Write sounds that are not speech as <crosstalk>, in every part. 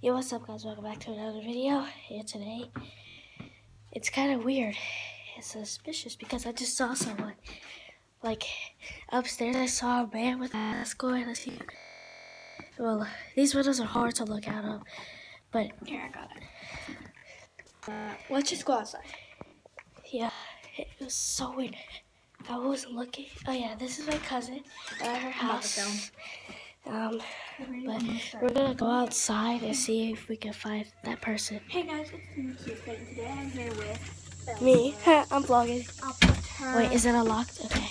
Yo, what's up guys? Welcome back to another video. Here today, it's kind of weird. It's suspicious because I just saw someone. Like, upstairs I saw a man with a mask on. Let's see. Well, these windows are hard to look out of. But, here, I got it. Uh, let's just go outside. Yeah, it was so weird. I wasn't looking. Oh yeah, this is my cousin at her house. Um, but we're gonna go outside and see if we can find that person. Hey guys, it's me, and today I'm here with Me, <laughs> I'm vlogging. I'll put her Wait, is it unlocked? Okay.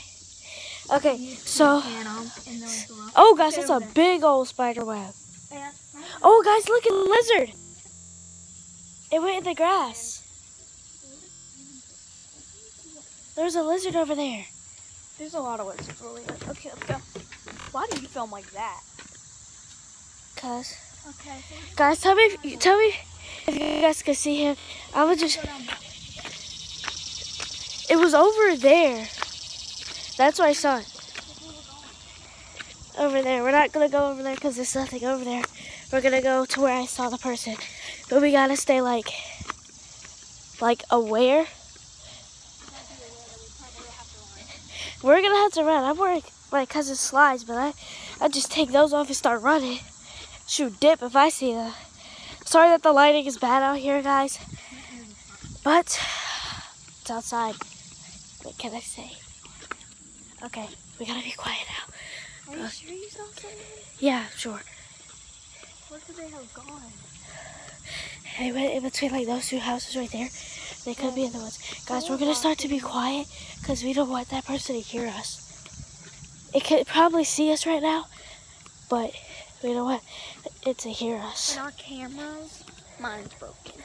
Okay, so channel in the link below. oh gosh, that's a big old spider web. Oh guys, look at the lizard. It went in the grass. There's a lizard over there. There's a lot of words. Really good. Okay, let's go. Why do you film like that? Cause Okay. guys, tell me, if, tell me if you guys can see him. I was just. It was over there. That's why I saw it. Over there. We're not gonna go over there because there's nothing over there. We're gonna go to where I saw the person. But we gotta stay like, like aware. We're gonna have to run. I'm wearing my cousin's slides, but I, I just take those off and start running. Shoot, dip if I see them. Sorry that the lighting is bad out here, guys. But it's outside. What can I say? Okay, we gotta be quiet now. Are you sure you saw? Yeah, sure. Where could they have gone? They went in between like those two houses right there. They could be in the woods. Guys, we're gonna start to be quiet because we don't want that person to hear us. It could probably see us right now, but you know what? want it to hear us. And our cameras, mine's broken.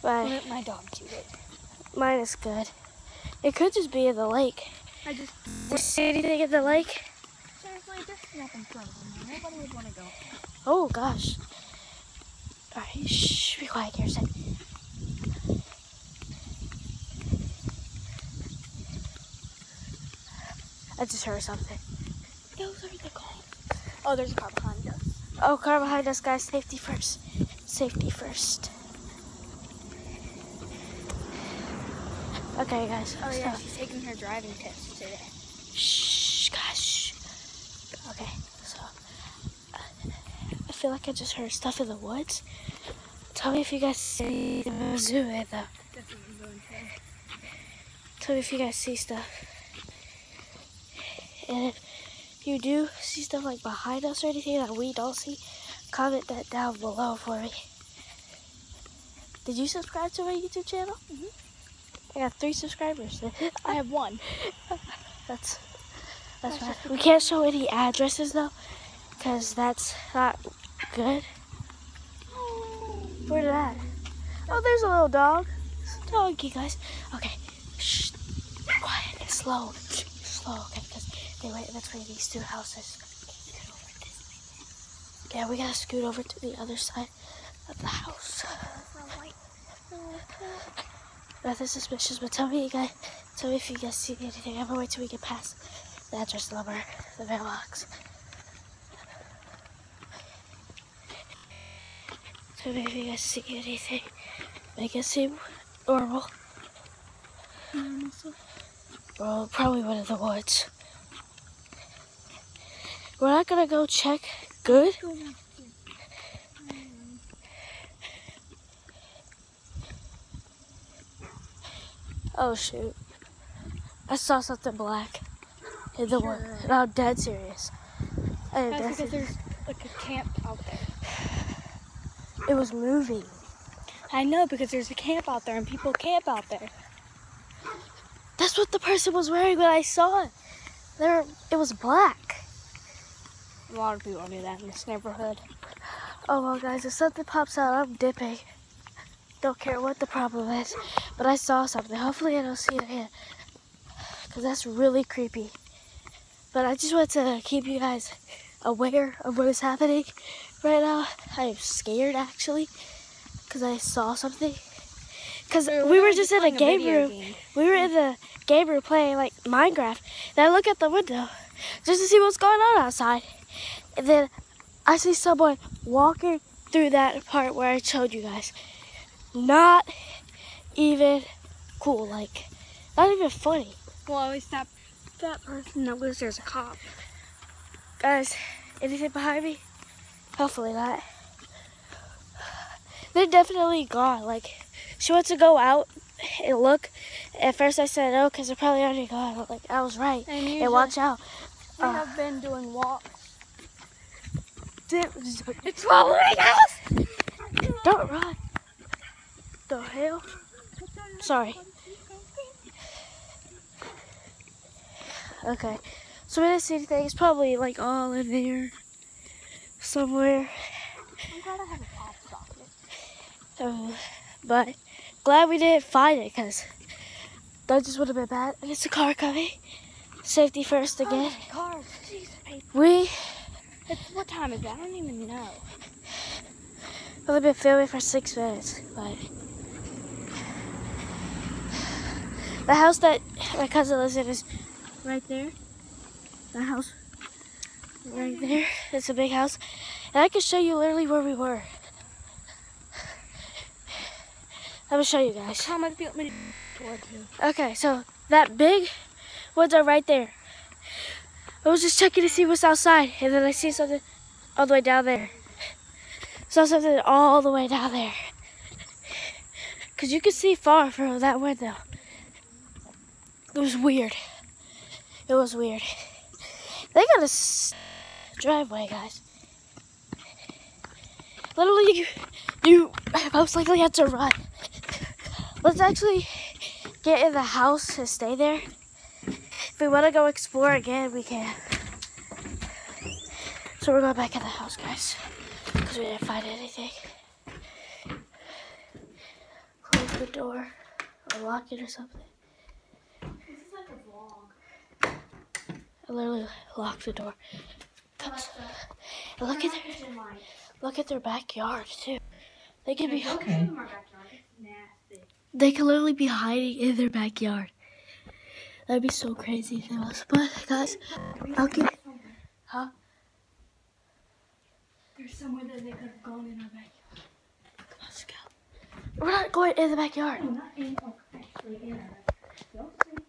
But Let my dog do it. mine is good. It could just be in the lake. I just Did you see anything in the lake? seriously, there's nothing frozen. Nobody would want to go. Oh gosh. Alright, shh, be quiet, Kirsten. I just heard something. Those are the cars. Oh, there's a car behind us. Oh, car behind us, guys. Safety first. Safety first. Okay, guys. Oh yeah, she's taking her driving test today. Shh, gosh. Okay, so uh, I feel like I just heard stuff in the woods. Tell me if you guys see the zoo in the. Definitely going to. Tell me if you guys see stuff. And if you do see stuff like behind us or anything that we don't see, comment that down below for me. Did you subscribe to my YouTube channel? Mhm. I got three subscribers. <laughs> I have one. <laughs> That's that's That's fine. We can't show any addresses though, because that's not good. Where did that? Oh, there's a little dog. Doggy, guys. Okay, shh. Quiet and slow. Slow, okay, they went in between these two houses. Okay, scoot over this way. Yeah, we gotta scoot over to the other side of the house. Nothing suspicious, but tell me, you guys, tell me if you guys see anything. I'm gonna wait till we get past the address number, the mailbox. Tell me if you guys see anything. Make it seem normal. Well, probably one of the woods. We're not gonna go check. Good. Oh shoot. I saw something black in the. Sure. And I'm dead serious. I am That's because serious. there's like a camp out there. It was moving. I know because there's a camp out there and people camp out there. That's what the person was wearing when I saw it. There, it was black. A lot of people do that in this neighborhood. Oh well, guys, if something pops out, I'm dipping. Don't care what the problem is, but I saw something. Hopefully, I don't see it again, cause that's really creepy. But I just want to keep you guys aware of what is happening right now. I am scared actually, cause I saw something. Cause we were just in a game room. We were in the game room playing like Minecraft. Then I look at the window just to see what's going on outside. And then I see someone walking through that part where I showed you guys. Not even cool. Like, not even funny. Well, at least that that person that lives there's a cop. Guys, anything behind me? Hopefully not. They're definitely gone. Like, she wants to go out and look. At first I said no because they're probably already gone. But, like, I was right. And And watch out. We Uh, have been doing walks. It's following us! Don't run. The hell? Sorry. Okay. So we didn't see anything. It's probably like all in there somewhere. I'm glad I have a pop socket. Uh, but glad we didn't find it because that just would have been bad. And it's a car coming. Safety first again. Oh, cars. Jeez, We It's, what time is it? I don't even know. only been filming for six minutes, but the house that my cousin lives in is right there. The house right there. It's a big house, and I can show you literally where we were. I'm gonna show you guys. Comment if you want me to. Okay, so that big woods are right there. I was just checking to see what's outside, and then I see something all the way down there. Saw something all the way down there. Cause you could see far from that window. It was weird. It was weird. They got a driveway, guys. Literally, you, you most likely have to run. Let's actually get in the house and stay there. We want to go explore again, we can. So we're going back in the house, guys, because we didn't find anything. Close the door or lock it or something. This is like a vlog. I literally locked the door. Look at their look at their backyard too. They could be Okay. Our <laughs> backyard. They could literally be hiding in their backyard. That'd be so crazy if it was. But guys, I'll give Huh? There's somewhere that they could have gone in our backyard. Come on, Let's go. We're not going in the backyard. No, not in, oh, actually in our backyard.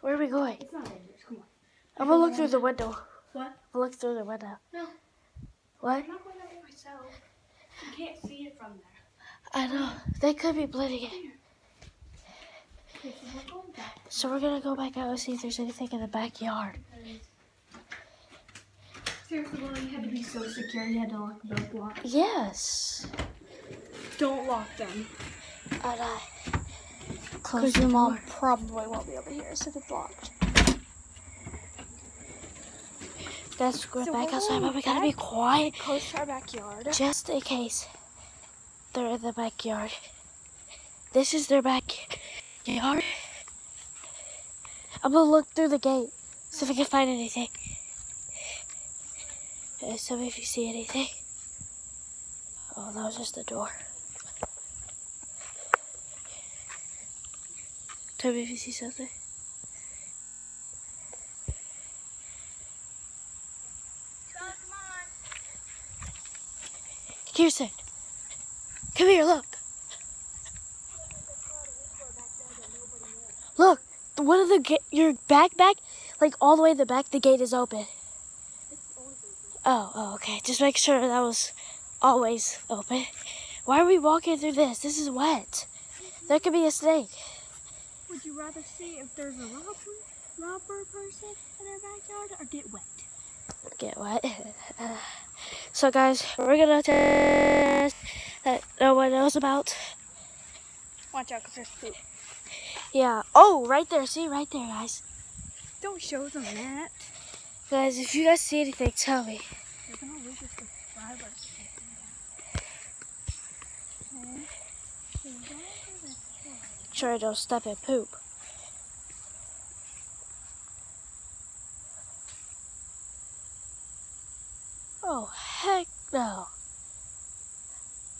Where are we going? It's not dangerous. Come on. I'm gonna look through the window. What? I'll look through the window. No. What? I'm not going there myself. You can't see it from there. I know. They could be blending it. Okay, so we're going back. So we're gonna go back out and see if there's anything in the backyard. Seriously, well, you had to be so secure. You had to lock both locks. Yes. Don't lock them. And I close Because the your mom probably won't be over here, so us if it's locked. Guys, we're So back outside, but we gotta be quiet Close to our backyard. just in case they're in the backyard. This is their backyard. I'm gonna look through the gate, see if I can find anything. Uh, so if you see anything. Oh, that was just the door. Tell me if you see something. Kirsten, come here, look. Look, one of the your backpack, like all the way to the back, the gate is open. Oh, oh, okay. Just make sure that was always open. Why are we walking through this? This is wet. There could be a snake. Would you rather see if there's a robber, robber person in our backyard or get wet? Get wet. Uh, <laughs> so, guys, we're gonna test that no one knows about. Watch out, because there's food. Yeah. Oh, right there. See, right there, guys. Don't show them that. Guys, if you guys see anything, tell me. They're going to lose your. Sure, don't step in poop. Oh, heck no.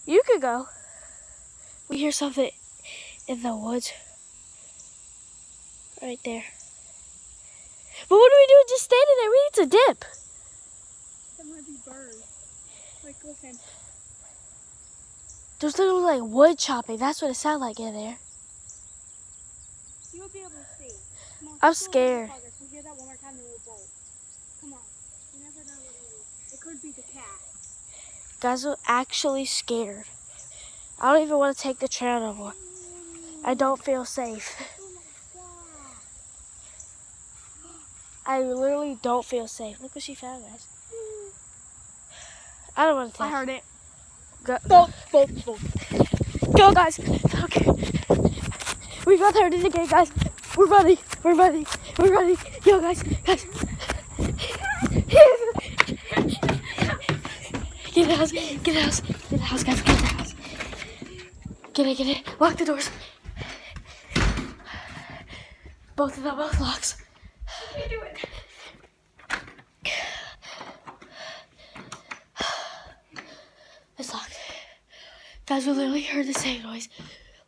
You could go. We hear something in the woods. Right there. But what are we doing just standing there? We need to dip. That might be birds. Like, listen. There's little, like wood chopping. That's what it sounded like in there. You'll be able to see. On, I'm scared. progress. Hear that one more time, we'll bolt. Come on. You never know what it is. It could be the cat. Guys are actually scared. I don't even want to take the trail no more. I don't feel safe. <laughs> Oh my god. I literally don't feel safe. Look what she found, guys. I don't want to tell. I heard it. Go, bolt, bolt, bolt. Go, guys. Okay. We got heard it again, guys. We're running. We're running. We're running. Yo, guys. Guys. Get the house. Get the house. Get in the house, guys. Get in the house. Get it, get it. Lock the doors. Both of them, both locks. You do it. It's locked. Guys, we literally heard the same noise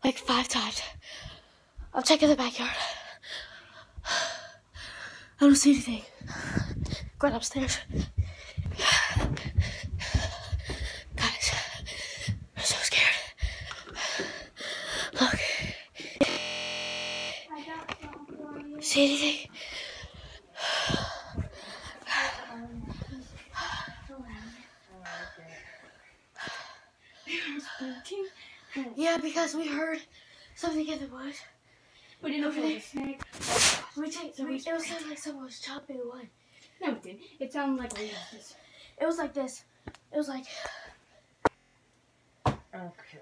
like five times. I'm checking the backyard. I don't see anything. Going upstairs. Guys, I'm so scared. Look. See anything? Yeah, because we heard something in the woods. We didn't know if it was a snake. We checked. We, it was sounded like someone was chopping wood. No, it didn't. It sounded like we. It was like this. It was like. Okay.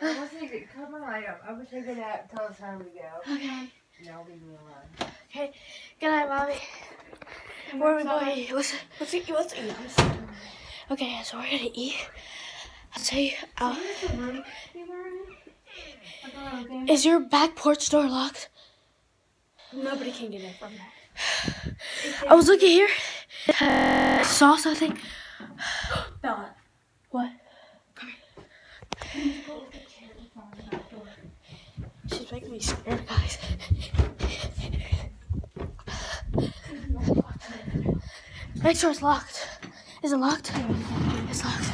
I wasn't even come on. I I was taking that until it's time to go. Okay. Now leave me alone. Okay. Good night, mommy. Where are we going? Let's, Let's eat. Let's eat. okay, so we're gonna eat. I'll tell you. I'll, is your back porch door locked? Nobody can get in from that. I was looking here. I saw something. Bella. What? She's making me scared, guys. Make sure it's locked. Is it locked? It's locked.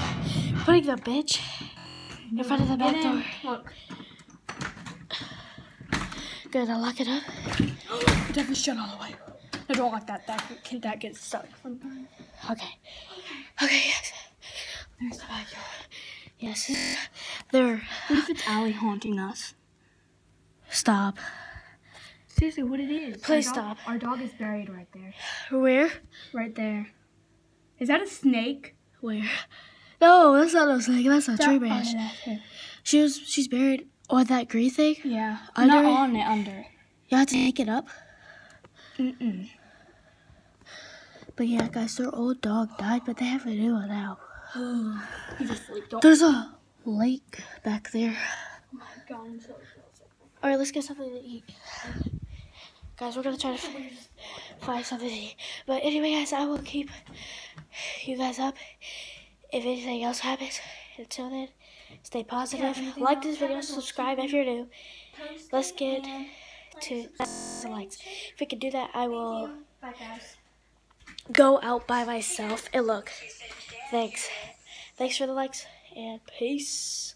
Putting the bitch in front of the back door. Look. Good, I'll lock it up. <gasps> Definitely shut all the way. No, don't like that. That can that get stuck. Okay. Okay, yes. There's the backyard. Yes. There. What if it's Allie haunting us? Stop. Seriously, what it is? Please Our dog- stop. Our dog is buried right there. Where? Right there. Is that a snake? Where? No, that's not a snake. That's a That- tree branch. She was. She's buried on that green thing. Yeah. Under Not on it, under. You have to take it up. Mm-mm. But yeah, guys, their old dog died, but they have a new one now. <sighs> He's asleep. Don't. There's a lake back there. Oh my god, I'm so All right, let's get something to eat. Guys, we're gonna try to find something to eat. But anyway, guys, I will keep you guys up if anything else happens. Until then, stay positive. Like this video, subscribe if you're new. Let's get to the likes. If we can do that, I will go out by myself and look. Thanks. Thanks for the likes and peace.